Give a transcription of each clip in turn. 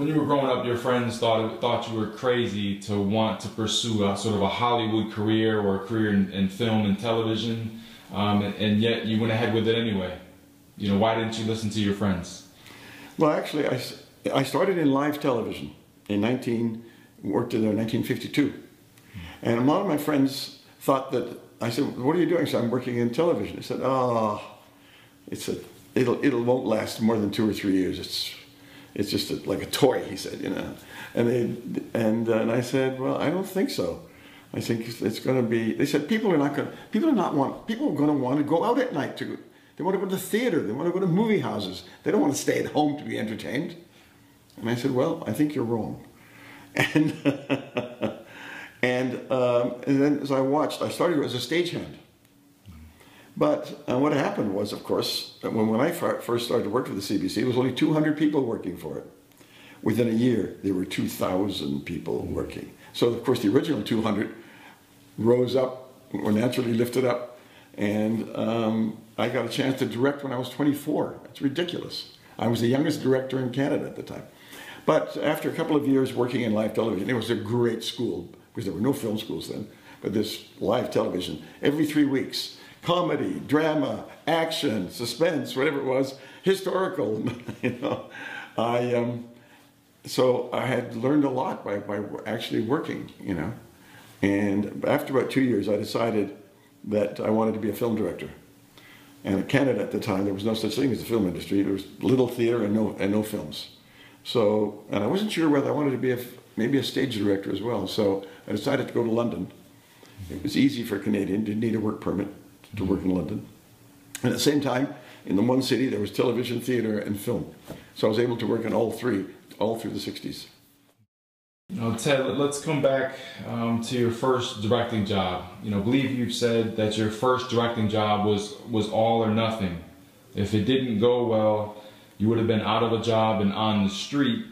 when you were growing up, your friends thought thought you were crazy to want to pursue a sort of a Hollywood career or a career in, in film and television, um, and, and, yet you went ahead with it anyway. You know, why didn't you listen to your friends? Well, actually, I, I started in live television in 19 worked in there in 1952, and a lot of my friends thought that I said, "What are you doing?" So I'm working in television. They said, "Oh, it's a it'll it'll won't last more than two or three years. It's it's just a, like a toy, he said, you know. And they, and, uh, and I said, well, I don't think so. I think it's going to be. They said people are not going. to People are not want. People are going to want to go out at night to. They want to go to the theater. They want to go to movie houses. They don't want to stay at home to be entertained. And I said, well, I think you're wrong. And and um, and then as I watched, I started as a stagehand. But uh, what happened was, of course, when, when I first started to work for the CBC, there was only 200 people working for it. Within a year, there were 2,000 people working. So, of course, the original 200 rose up, were naturally lifted up, and um, I got a chance to direct when I was 24. It's ridiculous. I was the youngest director in Canada at the time. But after a couple of years working in live television, it was a great school, because there were no film schools then, but this live television, every three weeks, comedy, drama, action, suspense, whatever it was, historical, you know. I, um, so I had learned a lot by, by actually working, you know. And after about two years, I decided that I wanted to be a film director. And in Canada at the time, there was no such thing as the film industry. There was little theater and no, and no films. So, and I wasn't sure whether I wanted to be a, maybe a stage director as well. So I decided to go to London. It was easy for a Canadian, didn't need a work permit to work in London. And at the same time, in the one city, there was television, theater, and film. So I was able to work in all three, all through the 60s. Now, Ted, let's come back um, to your first directing job. You know, I believe you've said that your first directing job was, was all or nothing. If it didn't go well, you would have been out of a job and on the street,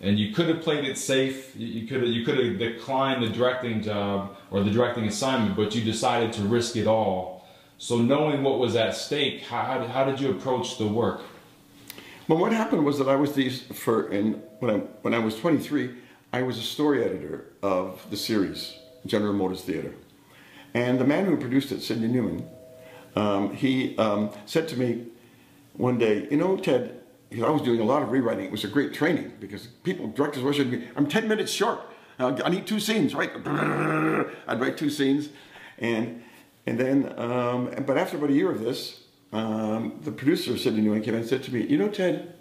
and you could have played it safe. You could have, you could have declined the directing job or the directing assignment, but you decided to risk it all so knowing what was at stake, how, how did you approach the work? Well, what happened was that I was these for in when I when I was 23, I was a story editor of the series General Motors Theater, and the man who produced it, Sidney Newman, um, he um, said to me one day, you know, Ted, I was doing a lot of rewriting. It was a great training because people, directors, always said to me, I'm 10 minutes short. I need two scenes, right? I'd write two scenes, and and then, um, but after about a year of this, um, the producer of Sidney Newman came and said to me, you know, Ted,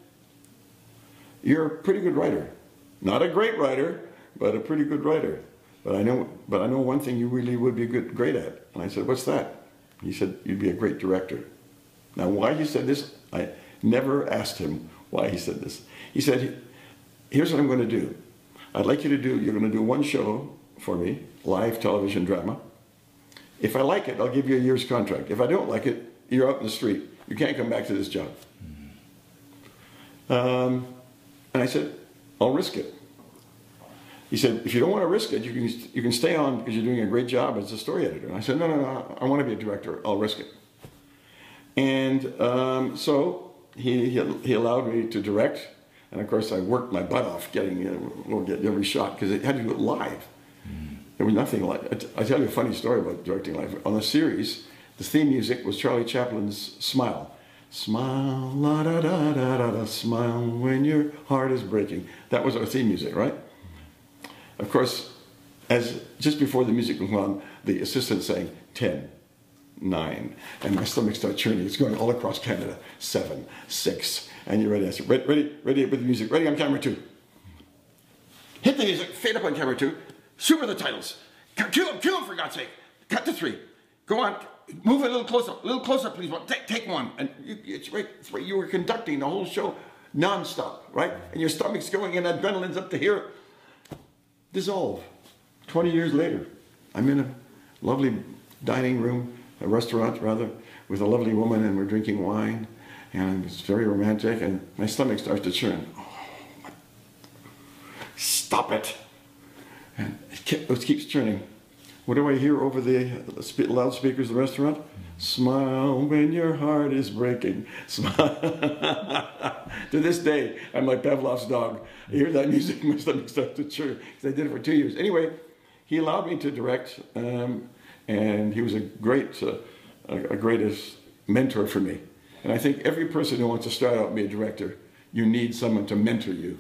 you're a pretty good writer. Not a great writer, but a pretty good writer. But I know, but I know one thing you really would be good, great at. And I said, what's that? He said, you'd be a great director. Now, why he said this, I never asked him why he said this. He said, here's what I'm going to do. I'd like you to do, you're going to do one show for me, live television drama. If I like it, I'll give you a year's contract. If I don't like it, you're out in the street. You can't come back to this job. Um, and I said, I'll risk it. He said, if you don't want to risk it, you can, you can stay on because you're doing a great job as a story editor. And I said, no, no, no, I want to be a director. I'll risk it. And um, so he, he allowed me to direct. And of course, I worked my butt off getting uh, every shot because it had to do it live. There was nothing like, I tell you a funny story about directing live. On the series, the theme music was Charlie Chaplin's Smile. Smile, la da da da da da, smile when your heart is breaking. That was our theme music, right? Of course, as just before the music went on, the assistant saying 10, 9, and my stomach starts churning. It's going all across Canada. 7, 6, and you're ready. I said, ready, ready, ready with the music. Ready on camera two. Hit the music, fade up on camera two. Super the titles. Kill him, kill him for God's sake. Cut to three. Go on. Move a little closer. A little closer, please. Take, take one. And you, it's, right, it's right. You were conducting the whole show nonstop, right? And your stomach's going and adrenaline's up to here. Dissolve. 20 years later, I'm in a lovely dining room, a restaurant rather, with a lovely woman and we're drinking wine and it's very romantic and my stomach starts to churn. Oh, stop it. And it, kept, it keeps turning. what do I hear over the loudspeakers of the restaurant? Smile when your heart is breaking. Smile. to this day, I'm like Pavlov's dog. I hear that music, my stomach starts to churn because I did it for two years. Anyway, he allowed me to direct, um, and he was a great, uh, a, greatest mentor for me. And I think every person who wants to start out and be a director, you need someone to mentor you.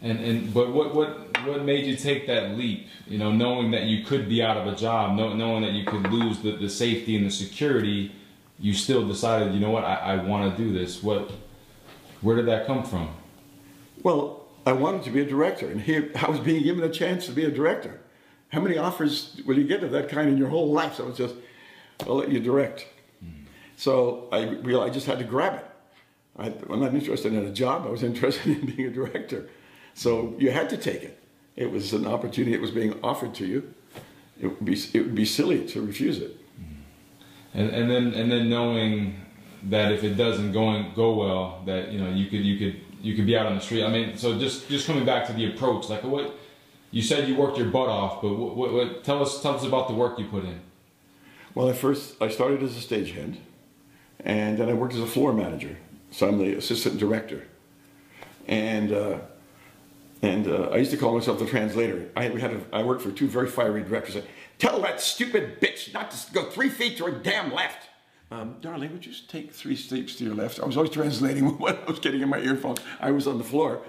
And and but what what what made you take that leap? You know, knowing that you could be out of a job, knowing that you could lose the, the safety and the security, you still decided, you know what, I, I want to do this. What, where did that come from? Well, I wanted to be a director, and here I was being given a chance to be a director. How many offers will you get of that kind in your whole life? So it's just, I'll let you direct. Mm. So I realized I just had to grab it. I, I'm not interested in a job. I was interested in being a director. So you had to take it. It was an opportunity that was being offered to you. It would be, it would be silly to refuse it. And, and then and then knowing that if it doesn't go go well, that you know you could you could you could be out on the street. I mean, so just just coming back to the approach, like what you said, you worked your butt off, but what, what, what tell us tell us about the work you put in. Well, at first I started as a stagehand, and then I worked as a floor manager. So I'm the assistant director, and. Uh, and uh, I used to call myself the translator. I, we had a, I worked for two very fiery directors. I, Tell that stupid bitch not to go three feet to her damn left. Um, darling, would you just take three steps to your left? I was always translating what I was getting in my earphones. I was on the floor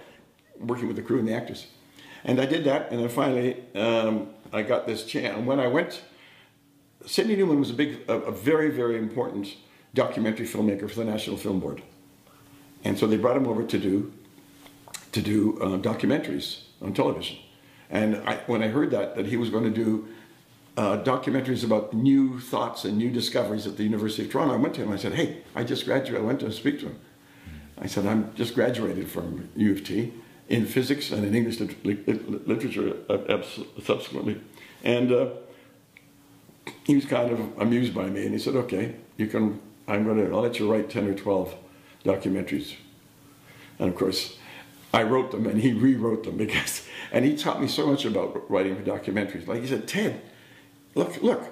working with the crew and the actors. And I did that, and then finally um, I got this chance. And when I went, Sidney Newman was a big, a, a very, very important documentary filmmaker for the National Film Board. And so they brought him over to do to do uh, documentaries on television. And I, when I heard that, that he was going to do uh, documentaries about new thoughts and new discoveries at the University of Toronto, I went to him and I said, hey, I just graduated. I went to speak to him. I said, I'm just graduated from U of T in physics and in English lit literature uh, subsequently. And uh, he was kind of amused by me and he said, okay, you can, I'm going to, I'll let you write 10 or 12 documentaries. And of course, I wrote them and he rewrote them because, and he taught me so much about writing for documentaries. Like he said, Ted, look, look,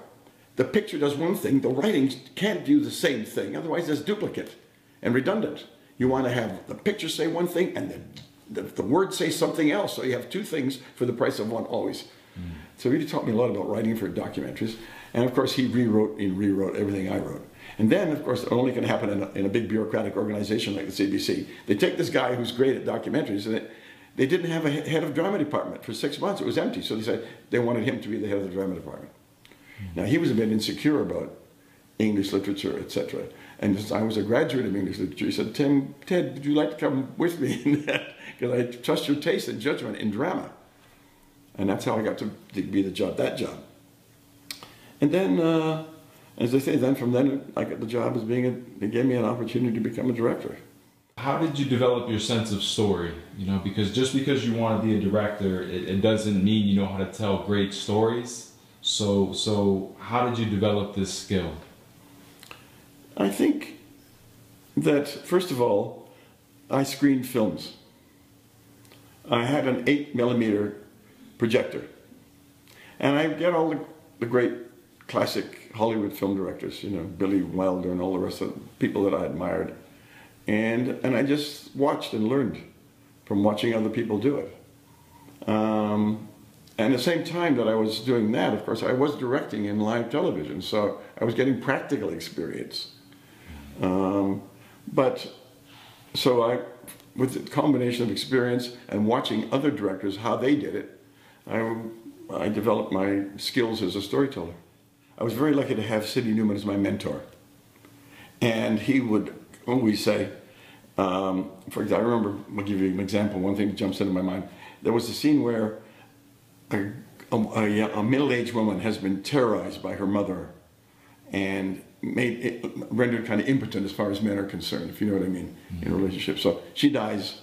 the picture does one thing, the writing can't do the same thing, otherwise it's duplicate and redundant. You want to have the picture say one thing and the, the, the word say something else, so you have two things for the price of one always. Mm. So he taught me a lot about writing for documentaries. And of course, he rewrote and rewrote everything I wrote. And then, of course, it only can happen in a, in a big bureaucratic organization like the CBC. They take this guy who's great at documentaries, and it, they didn't have a head of drama department for six months. It was empty. So they said they wanted him to be the head of the drama department. Now, he was a bit insecure about English literature, etc. And since I was a graduate of English literature, he said, Tim, Ted, would you like to come with me in that? Because I trust your taste and judgment in drama. And that's how I got to be the job, that job. And then, uh, as I say, then from then I got the job as being a, they gave me an opportunity to become a director. How did you develop your sense of story? You know, because just because you want to be a director, it, it doesn't mean you know how to tell great stories. So, so how did you develop this skill? I think that first of all, I screened films. I had an eight millimeter projector, and I get all the, the great classic Hollywood film directors, you know, Billy Wilder and all the rest of the people that I admired. And, and I just watched and learned from watching other people do it. Um, and at the same time that I was doing that, of course, I was directing in live television, so I was getting practical experience. Um, but, so I, with the combination of experience and watching other directors, how they did it, I, I developed my skills as a storyteller. I was very lucky to have Sidney Newman as my mentor. And he would always say, um, for example, I remember, I'll give you an example, one thing that jumps into my mind. There was a scene where a, a, a middle-aged woman has been terrorized by her mother and made it, rendered kind of impotent as far as men are concerned, if you know what I mean, mm -hmm. in a relationship. So she dies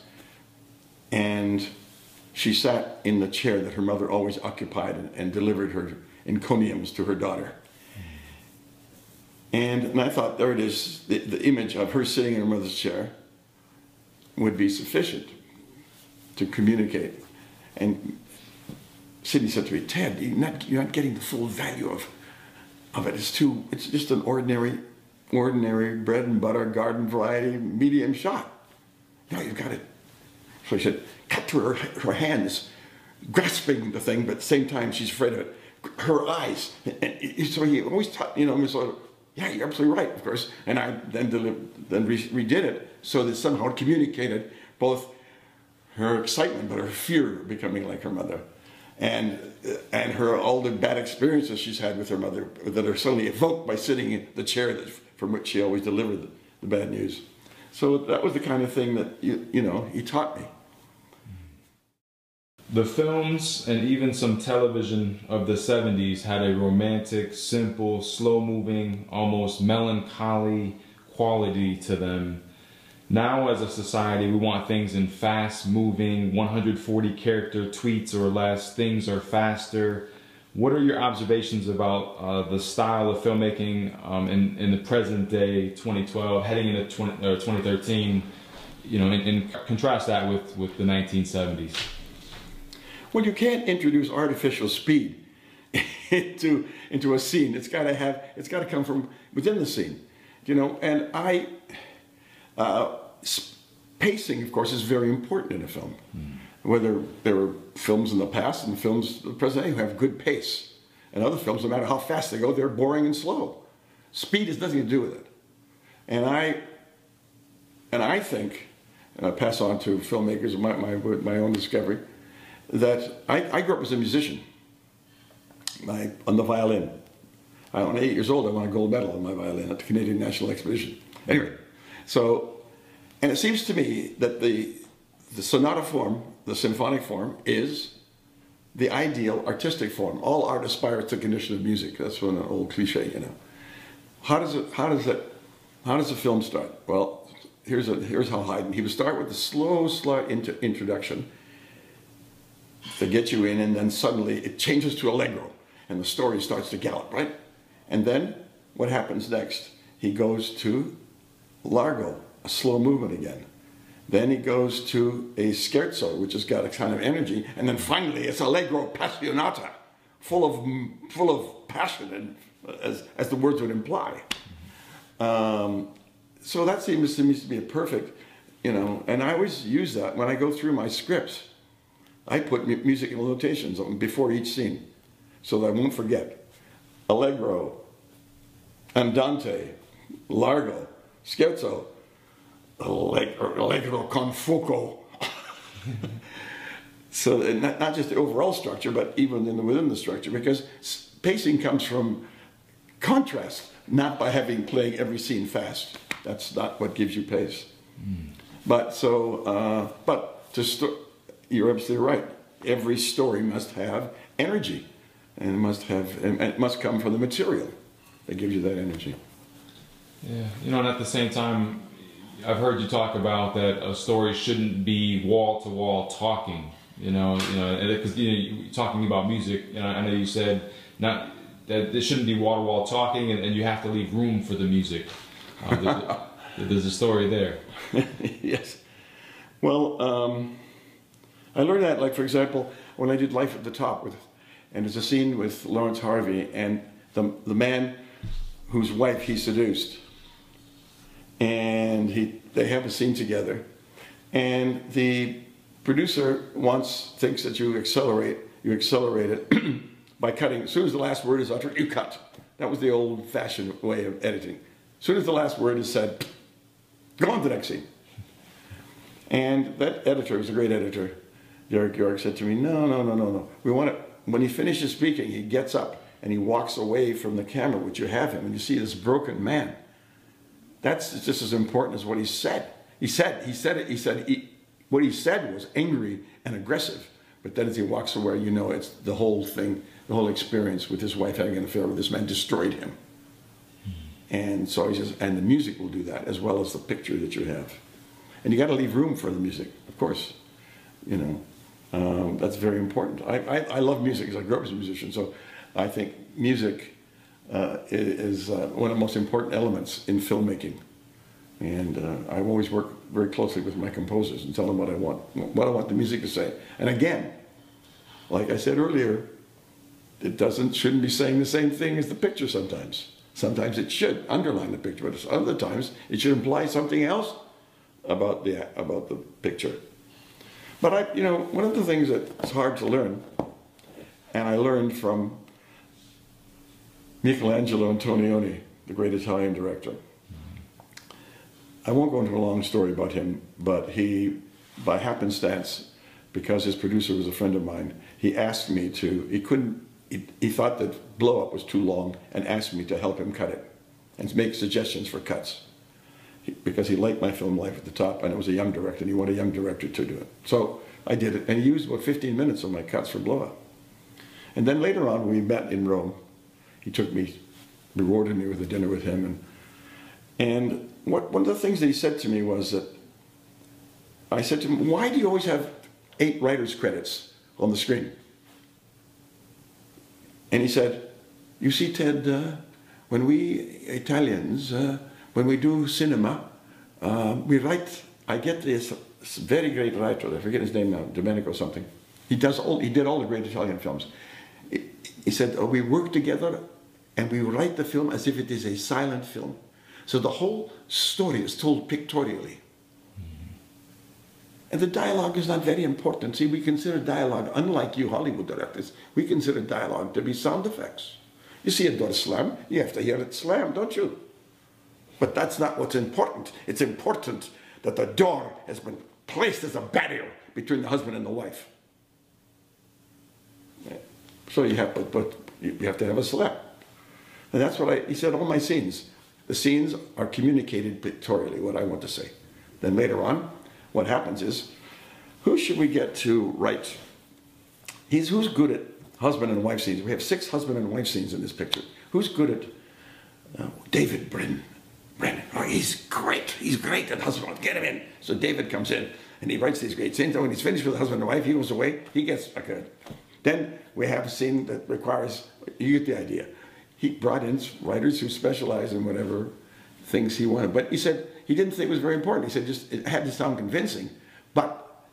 and she sat in the chair that her mother always occupied and, and delivered her encomiums to her daughter. And, and I thought, there it is, the, the image of her sitting in her mother's chair would be sufficient to communicate. And Sidney said to me, Ted, you're not, you're not getting the full value of, of it. It's too, it's just an ordinary, ordinary bread and butter garden variety medium shot. No, you've got it. So he said, cut to her, her hands, grasping the thing, but at the same time she's afraid of it. Her eyes. And so he always taught, you know, sort of, yeah, you're absolutely right, of course. And I then, then redid it so that somehow it communicated both her excitement, but her fear of becoming like her mother. And, and her all the bad experiences she's had with her mother that are suddenly evoked by sitting in the chair that, from which she always delivered the, the bad news. So that was the kind of thing that, you, you know, he taught me. The films and even some television of the 70s had a romantic, simple, slow moving, almost melancholy quality to them. Now, as a society, we want things in fast moving, 140 character tweets or less. Things are faster. What are your observations about uh, the style of filmmaking um, in, in the present day, 2012, heading into 20, uh, 2013? You know, and, and contrast that with, with the 1970s. Well, you can't introduce artificial speed into into a scene. It's got to have. It's got to come from within the scene, you know. And I, uh, pacing, of course, is very important in a film. Mm. Whether there were films in the past and films the present day who have good pace, and other films, no matter how fast they go, they're boring and slow. Speed has nothing to do with it. And I, and I think, and I pass on to filmmakers my my, my own discovery that I, I grew up as a musician I, on the violin. I, when I was eight years old, I won a gold medal on my violin at the Canadian National Exhibition. Anyway, so, and it seems to me that the, the sonata form, the symphonic form, is the ideal artistic form. All art aspires to the condition of music. That's one old cliche, you know. How does it, how does it, how does a film start? Well, here's, a, here's how Haydn, he would start with a slow, slight introduction, to get you in, and then suddenly it changes to allegro, and the story starts to gallop, right? And then what happens next? He goes to largo, a slow movement again. Then he goes to a scherzo, which has got a kind of energy, and then finally it's allegro passionata, full of full of passion, and as as the words would imply. Um, so that seems to me to be a perfect, you know, and I always use that when I go through my scripts. I put musical notations on before each scene so that I won't forget. Allegro, Andante, Largo, Scherzo, Allegro con fuoco. so not, not just the overall structure, but even in the, within the structure, because pacing comes from contrast, not by having playing every scene fast. That's not what gives you pace. Mm. But so, uh, but to you're absolutely right. Every story must have energy, and it must have, and it must come from the material that gives you that energy. Yeah, you know, and at the same time, I've heard you talk about that a story shouldn't be wall to wall talking. You know, you know, because you know, talking about music. You know, I know you said not that it shouldn't be wall to wall talking, and, and, you have to leave room for the music. Uh, there's, there's, a story there. yes. Well. Um, I learned that, like, for example, when I did Life at the Top, with, and there's a scene with Laurence Harvey and the, the man whose wife he seduced. And he, they have a scene together. And the producer wants, thinks that you accelerate, you accelerate it by cutting. As soon as the last word is uttered, you cut. That was the old fashioned way of editing. As soon as the last word is said, go on to the next scene. And that editor was a great editor. Derek York said to me, no, no, no, no, no. We want to, when he finishes speaking, he gets up and he walks away from the camera, which you have him, and you see this broken man. That's just as important as what he said. He said, he said it, he said, he, what he said was angry and aggressive. But then as he walks away, you know it's the whole thing, the whole experience with his wife having an affair with this man destroyed him. Hmm. And so he says, and the music will do that as well as the picture that you have. And you got to leave room for the music, of course, you know. Um, that's very important. I, I, I, love music because I grew up as a musician, so I think music uh, is uh, one of the most important elements in filmmaking. And uh, I've always work very closely with my composers and tell them what I want, what I want the music to say. And again, like I said earlier, it doesn't shouldn't be saying the same thing as the picture sometimes. Sometimes it should underline the picture, but other times it should imply something else about the about the picture. But I, you know, one of the things that's hard to learn, and I learned from Michelangelo Antonioni, the great Italian director. I won't go into a long story about him, but he, by happenstance, because his producer was a friend of mine, he asked me to, he couldn't, he, he thought that Blow Up was too long and asked me to help him cut it and make suggestions for cuts. Because he liked my film Life at the Top and it was a young director and he wanted a young director to do it. So I did it and he used about 15 minutes of my cuts for Blow Up. And then later on, we met in Rome, he took me, rewarded me with a dinner with him. And, and what, one of the things that he said to me was that I said to him, Why do you always have eight writer's credits on the screen? And he said, You see, Ted, uh, when we Italians, uh, when we do cinema, uh, we write, I get this very great writer, I forget his name now, Domenico something. He, does all, he did all the great Italian films. He said, oh, we work together and we write the film as if it is a silent film. So the whole story is told pictorially. And the dialogue is not very important. See, we consider dialogue, unlike you Hollywood directors, we consider dialogue to be sound effects. You see a door slam, you have to hear it slam, don't you? But that's not what's important. It's important that the door has been placed as a barrier between the husband and the wife. So you have, but, but you have to have a slap. And that's what I, he said, all my scenes, the scenes are communicated pictorially, what I want to say. Then later on, what happens is, who should we get to write? He's, who's good at husband and wife scenes? We have six husband and wife scenes in this picture. Who's good at, uh, David Brin. Brennan, oh, he's great. He's great at husband. Get him in. So David comes in and he writes these great scenes. And when he's finished with the husband and wife, he goes away. He gets a then we have a scene that requires, you get the idea. He brought in writers who specialize in whatever things he wanted. But he said he didn't think it was very important. He said just it had to sound convincing. But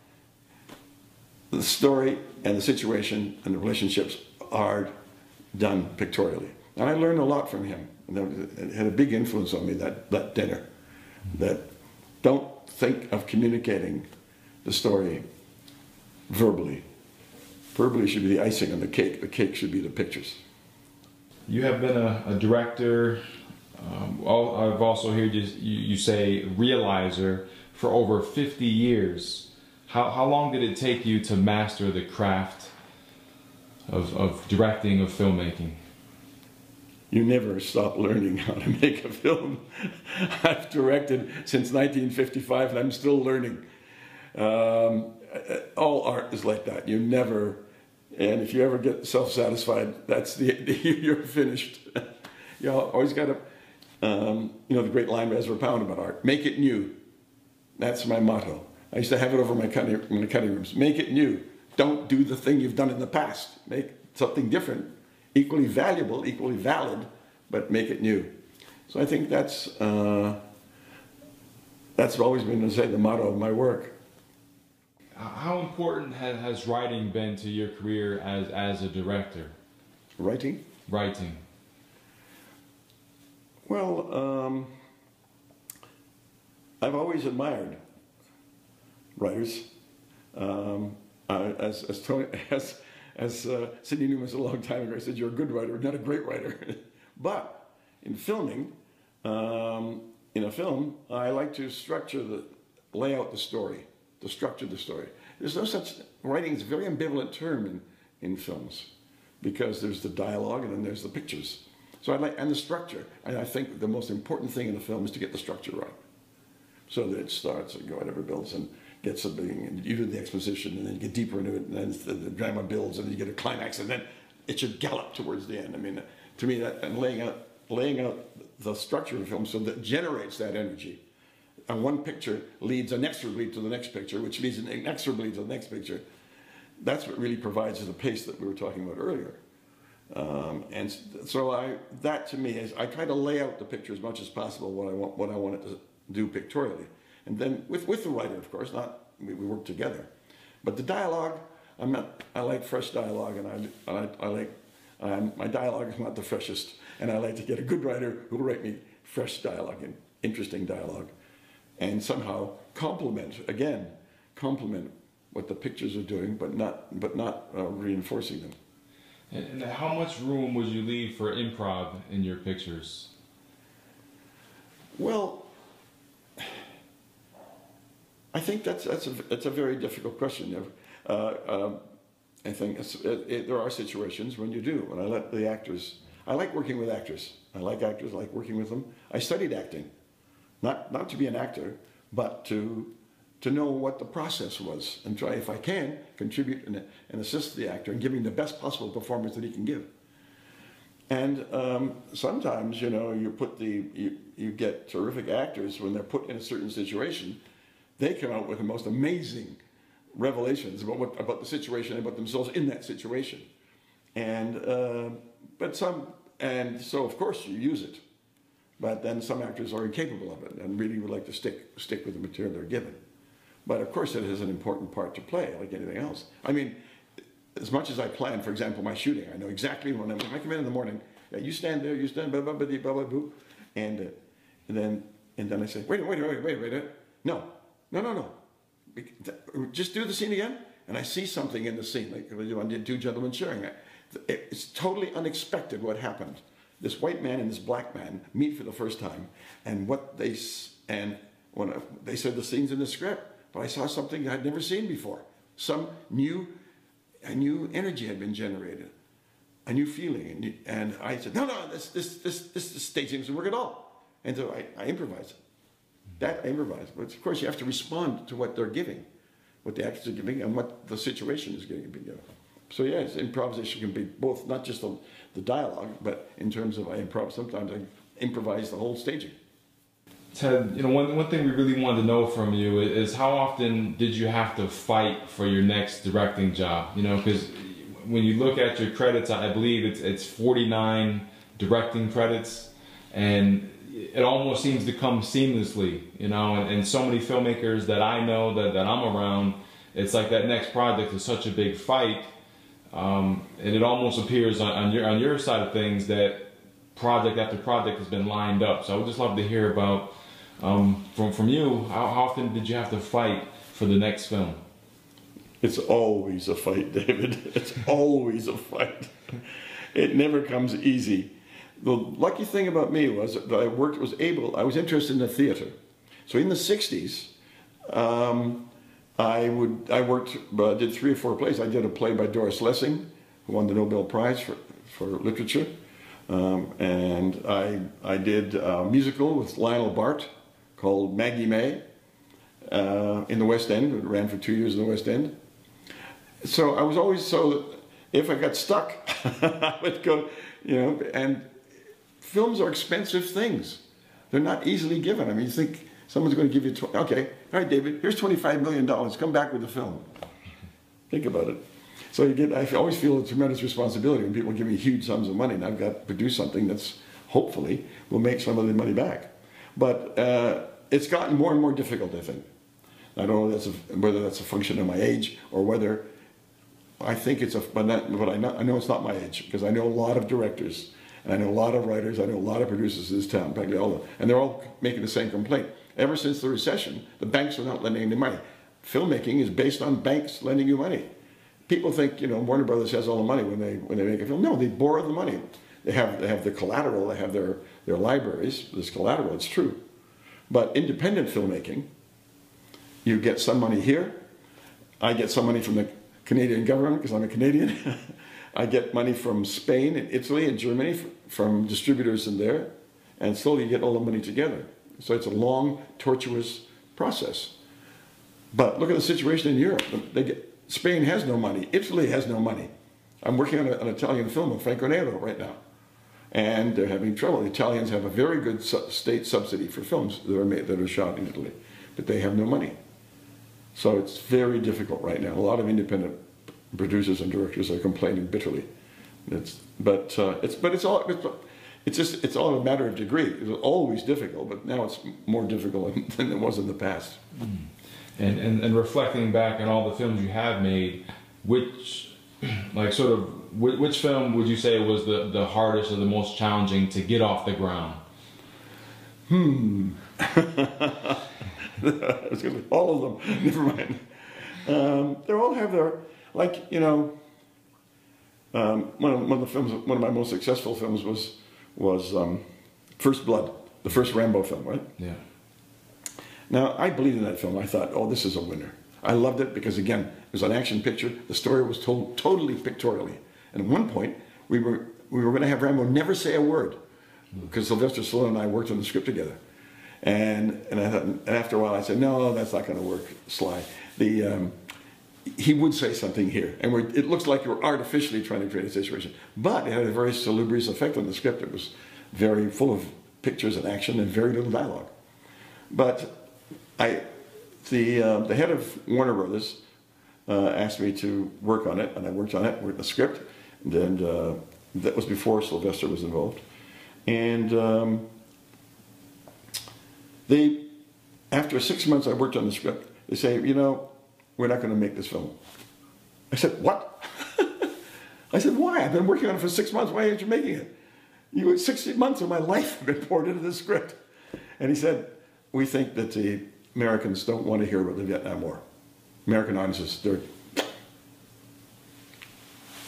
the story and the situation and the relationships are done pictorially. And I learned a lot from him. It had a big influence on me, that, that dinner. That don't think of communicating the story verbally verbally should be the icing on the cake. The cake should be the pictures. You have been a, a director. Um, I've also heard you, you say realizer for over 50 years. How, how long did it take you to master the craft of, of directing, of filmmaking? You never stop learning how to make a film. I've directed since 1955 and I'm still learning. Um, all art is like that. You never and if you ever get self-satisfied, that's the, you're finished. you always got to, um, you know, the great line by Ezra Pound about art, make it new. That's my motto. I used to have it over my cutting, my cutting rooms. Make it new. Don't do the thing you've done in the past. Make something different, equally valuable, equally valid, but make it new. So I think that's, uh, that's always been, to say, the motto of my work. How important has, has writing been to your career as, as a director? Writing? Writing. Well, um, I've always admired writers. Um, uh, as as, Tony, as, as uh, Sidney Newman said a long time ago, I said, "You're a good writer, not a great writer." but in filming, um, in a film, I like to structure the, lay out the story to structure the story. There's no such, writing is a very ambivalent term in, in films because there's the dialogue and then there's the pictures. So I like, and the structure. And I think the most important thing in a film is to get the structure right. So that it starts and whatever builds and gets something, and you do the exposition and then you get deeper into it and then the, the drama builds and then you get a climax and then it should gallop towards the end. I mean, to me, that, and laying out, laying out the structure of the film so that generates that energy and one picture leads inexorably to the next picture, which leads inexorably to the next picture. That's what really provides the pace that we were talking about earlier. Um, and so I, that to me is, I try to lay out the picture as much as possible what I want, what I want it to do pictorially. And then with, with the writer, of course, not, we, we work together. But the dialogue, I'm not. I like fresh dialogue, and I I, I like um, my dialogue is not the freshest, and I like to get a good writer who will write me fresh dialogue and interesting dialogue, and somehow complement again, complement what the pictures are doing, but not but not uh, reinforcing them. And how much room would you leave for improv in your pictures? Well, I think that's that's a that's a very difficult question. Uh, um, I think it, it, there are situations when you do, and I let the actors. I like working with actors. I like actors. I like working with them. I studied acting, not not to be an actor, but to to know what the process was and try, if I can, contribute and, and assist the actor in giving the best possible performance that he can give. And um, sometimes, you know, you put the you, you get terrific actors when they're put in a certain situation, they come out with the most amazing revelations about what about the situation about themselves in that situation. And uh, but some and so of course you use it, but then some actors are incapable of it and really would like to stick stick with the material they're given. But of course it has an important part to play, like anything else. I mean, as much as I plan, for example, my shooting, I know exactly when, I, when I come in in the morning. Yeah, you stand there, you stand, blah blah blah blah blah, blah and, uh, and then and then I say, wait, wait, wait, wait, wait, wait, no, no, no, no just do the scene again. And I see something in the scene, like I did two gentlemen sharing. It. It's totally unexpected what happened. This white man and this black man meet for the first time, and what they and when I, they said the scenes in the script, but I saw something I'd never seen before. Some new, a new energy had been generated, a new feeling, and, I said, no, no, this this this this, staging doesn't work at all. And so I, I improvised that improvise. But of course, you have to respond to what they're giving, what the actors are giving, and what the situation is getting given. So yes, improvisation can be both not just the, the dialogue, but in terms of I improv. Sometimes I improvise the whole staging. Ted, you know, one, one thing we really wanted to know from you is how often did you have to fight for your next directing job? You know, because when you look at your credits, I believe it's it's 49 directing credits, and it almost seems to come seamlessly, you know, and, and so many filmmakers that I know that, that I'm around, it's like that next project is such a big fight. Um, and it almost appears on, on, your on your side of things that project after project has been lined up. So I would just love to hear about um, from from you. How, how often did you have to fight for the next film? It's always a fight, David. It's always a fight. It never comes easy the lucky thing about me was that I worked, was able, I was interested in the theater. So in the 60s, um, I would, I worked, uh, did three or four plays. I did a play by Doris Lessing, who won the Nobel Prize for, for literature. Um, and I, I did a musical with Lionel Bart called Maggie May uh, in the West End. It ran for two years in the West End. So I was always so, if I got stuck, I would go, you know, and films are expensive things. They're not easily given. I mean, you think someone's going to give you, tw- okay, all right, David, here's $25 million. Come back with the film. Think about it. So you get, I always feel a tremendous responsibility when people give me huge sums of money and I've got to produce something that's hopefully will make some of the money back. But uh, it's gotten more and more difficult, I think. I don't know that's a, whether that's a function of my age or whether I think it's a, but, not, but I, know, I know it's not my age because I know a lot of directors and I know a lot of writers, I know a lot of producers in this town, and they're all making the same complaint. Ever since the recession, the banks are not lending any money. Filmmaking is based on banks lending you money. People think, you know, Warner Brothers has all the money when they when they make a film. No, they borrow the money. They have they have the collateral, they have their, their libraries, this collateral, it's true. But independent filmmaking, you get some money here, I get some money from the Canadian government because I'm a Canadian. I get money from Spain and Italy and Germany from distributors in there, and slowly you get all the money together. So it's a long, tortuous process. But look at the situation in Europe. Get, Spain has no money. Italy has no money. I'm working on a, an Italian film of Franco Nero right now. And they're having trouble. The Italians have a very good su state subsidy for films that are, made, that are shot in Italy, but they have no money. So it's very difficult right now. A lot of independent producers and directors are complaining bitterly. It's, but uh, it's but it's all it's, it's just it's all a matter of degree. It was always difficult, but now it's more difficult than it was in the past. Mm. And, and and reflecting back on all the films you have made, which, like, sort of, whi- which film would you say was the, the hardest or the most challenging to get off the ground? Hmm. all of them. Never mind. Um, they all have their, like you know. Um, one, of, one of the films, one of my most successful films was was um, First Blood, the first Rambo film, right? Yeah. Now I believed in that film. I thought, oh, this is a winner. I loved it because again, it was an action picture. The story was told totally pictorially. And at one point, we were we were going to have Rambo never say a word because Sylvester Stallone and I worked on the script together. And and, I thought, and after a while, I said, no, that's not going to work, Sly. The um, he would say something here, and it looks like you're artificially trying to create a situation. But it had a very salubrious effect on the script. It was very full of pictures and action and very little dialogue. But I, the uh, the head of Warner Brothers uh, asked me to work on it, and I worked on it, worked the script, and uh, that was before Sylvester was involved, and um, they, after six months, I worked on the script. They say, you know, we're not going to make this film. I said, what? I said, why? I've been working on it for six months. Why aren't you making it? You six months of my life have been poured into this script. And he said, we think that the Americans don't want to hear about the Vietnam War. American audiences, they're.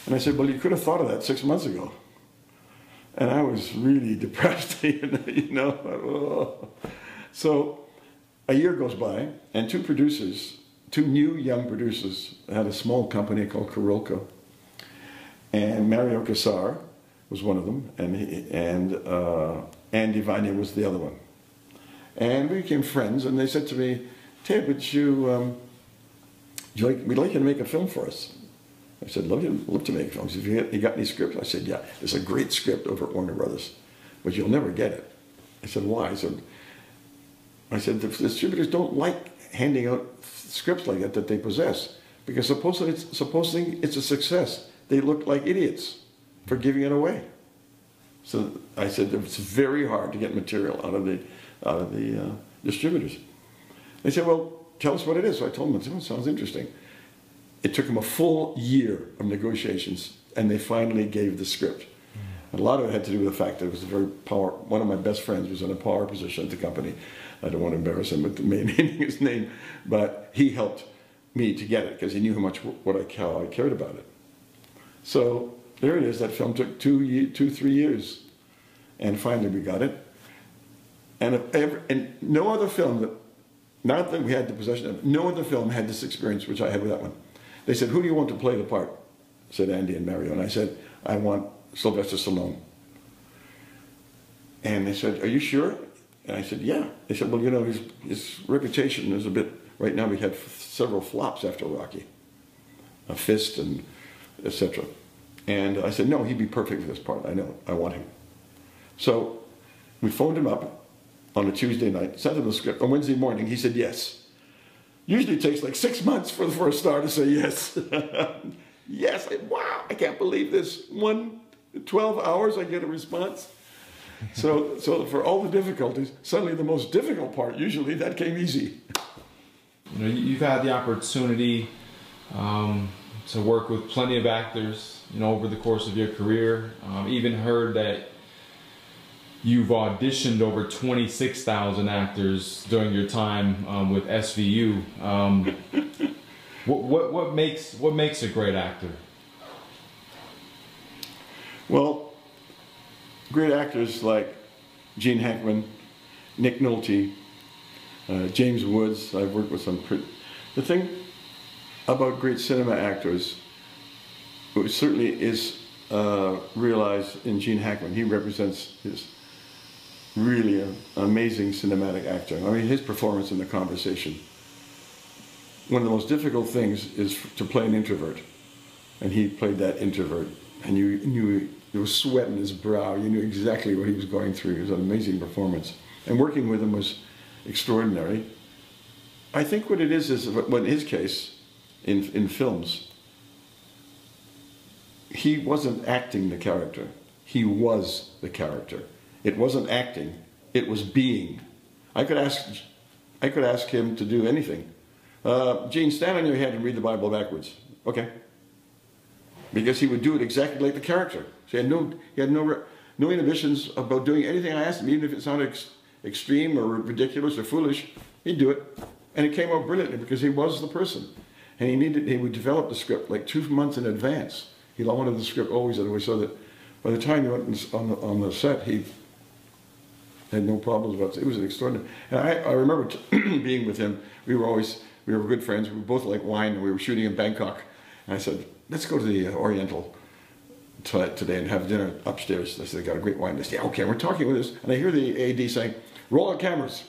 And I said, well, you could have thought of that six months ago. And I was really depressed, you know. So a year goes by, and two producers, two new young producers, had a small company called Carolco. And Mario Kassar was one of them, and, he, and uh, Andy Vajna was the other one. And we became friends, and they said to me, Ted, would you, um, you like, we'd like you to make a film for us. I said, love, you, love to make films. If you, got, you got any scripts? I said, yeah, there's a great script over at Warner Brothers, but you'll never get it. I said, why? I said, I said, the distributors don't like handing out scripts like that that they possess because supposedly it's, it's a success, they look like idiots for giving it away. So I said, it's very hard to get material out of the, out of the uh, distributors. They said, well, tell us what it is. So I told them, it sounds interesting. It took them a full year of negotiations, and they finally gave the script. And a lot of it had to do with the fact that it was a very power. One of my best friends was in a power position at the company. I don't want to embarrass him with naming his name, but he helped me to get it because he knew how much what I, how I cared about it. So there it is. That film took two, two, three years, and finally we got it. And, if ever, and no other film that, not that we had the possession of, no other film had this experience which I had with that one. They said, "Who do you want to play the part?" Said Andy and Mario, and I said, "I want Sylvester Stallone." And they said, "Are you sure?" And I said, "Yeah." They said, "Well, you know, his his reputation is a bit right now. We had several flops after Rocky, a F.I.S.T. and etc." And I said, "No, he'd be perfect for this part. I know. I want him." So we phoned him up on a Tuesday night, sent him the script. On Wednesday morning, he said yes. Usually it takes like six months for the first star to say yes. yes, I, wow, I can't believe this. One, 12 hours I get a response. So, so for all the difficulties, suddenly the most difficult part, usually that came easy. You know, you've had the opportunity um, to work with plenty of actors, you know, over the course of your career. Um, even heard that you've auditioned over 26,000 actors during your time um, with SVU. Um, what, what, what, makes, what makes a great actor? Well, great actors like Gene Hackman, Nick Nolte, uh, James Woods, I've worked with some. The thing about great cinema actors, it certainly is uh, realized in Gene Hackman. He represents his really an amazing cinematic actor. I mean, his performance in The Conversation. One of the most difficult things is to play an introvert, and he played that introvert, and you knew there was sweat in his brow. You knew exactly what he was going through. It was an amazing performance, and working with him was extraordinary. I think what it is is, well, in his case, in in films, he wasn't acting the character. He was the character. It wasn't acting, it was being. I could ask, I could ask him to do anything. Uh, Gene, stand on your head and read the Bible backwards. Okay. Because he would do it exactly like the character. So he had no, he had no, no inhibitions about doing anything I asked him, even if it sounded ex- extreme or ridiculous or foolish, he'd do it. And it came out brilliantly because he was the person. And he needed, he would develop the script like two months in advance. He wanted the script always that way so that by the time he went on the, on the set, he had no problems about it. It was an extraordinary. And I, I remember being with him. We were always, we were good friends. We were both like wine and we were shooting in Bangkok. And I said, let's go to the uh, Oriental today and have dinner upstairs. I said, I got a great wine list. Yeah, okay. We're talking with this. And I hear the AD saying, roll out cameras.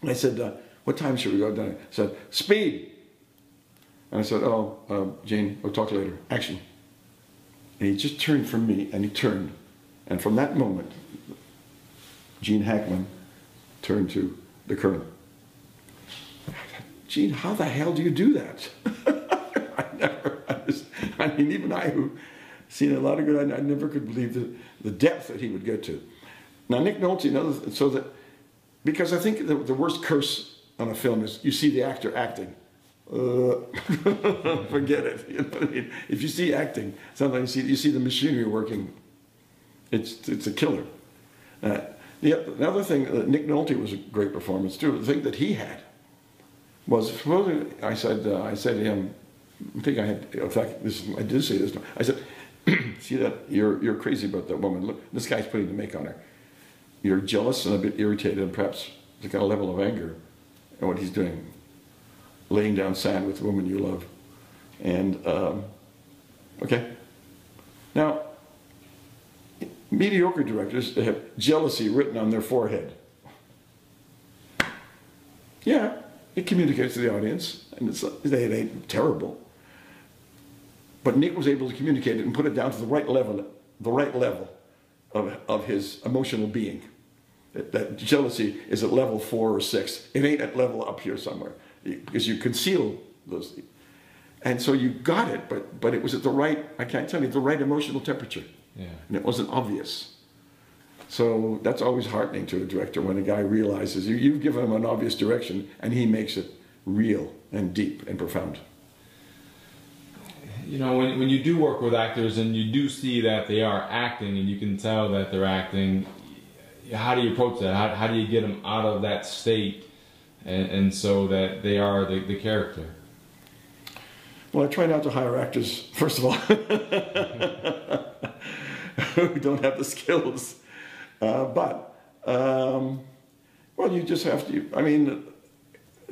And I said, uh, what time should we go down? I said, speed. And I said, oh, uh, Gene, we'll talk later. Action. And he just turned from me and he turned. And from that moment, Gene Hackman turned to the colonel. Gene, how the hell do you do that? I never, mean, even I who've seen a lot of good, I, never could believe the, the depth that he would get to. Now, Nick Nolte, another, so that, because I think the, the worst curse on a film is you see the actor acting. Uh, forget it. You know I mean? If you see acting, sometimes you see, you see the machinery working. It's, it's a killer. Uh, the, the other thing, uh, Nick Nolte was a great performance too. The thing that he had was, supposing I said, uh, I said to him, I think I had, in fact, this, I did say this. I said, see that you're you're crazy about that woman. Look, this guy's putting the make on her. You're jealous and a bit irritated, and perhaps the kind of level of anger, at what he's doing, laying down sand with the woman you love, and um, okay. Now, mediocre directors have jealousy written on their forehead. Yeah, it communicates to the audience, and it's it ain't terrible. But Nick was able to communicate it and put it down to the right level, the right level of, of his emotional being. That, that jealousy is at level four or six. It ain't at level up here somewhere because you conceal those. Things. And so you got it, but but it was at the right. I can't tell you the right emotional temperature. Yeah. And it wasn't obvious. So that's always heartening to a director when a guy realizes you, you've given him an obvious direction and he makes it real and deep and profound. You know, when, when you do work with actors and you do see that they are acting and you can tell that they're acting, how do you approach that? How, how do you get them out of that state and, and so that they are the, the character? Well, I try not to hire actors, first of all, who don't have the skills. Uh, but, um, well, you just have to, I mean,